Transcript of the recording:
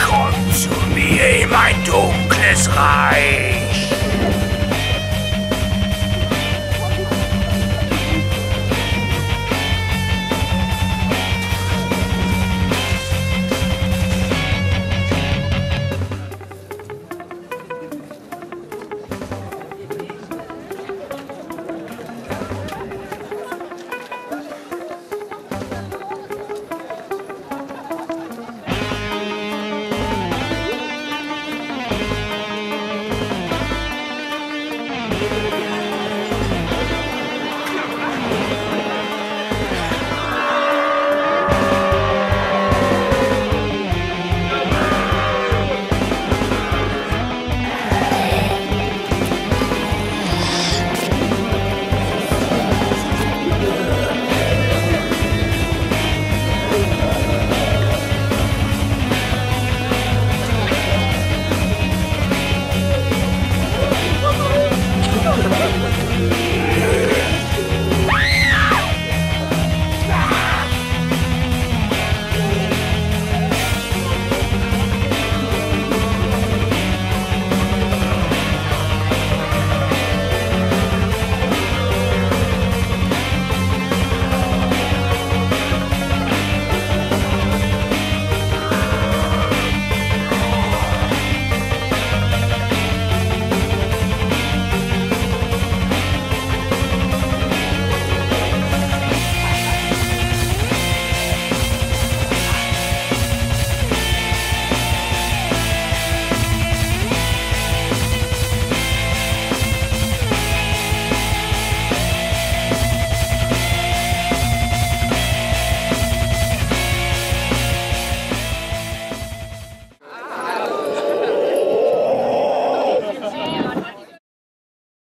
Komm zu mir in mein dunkles Reich.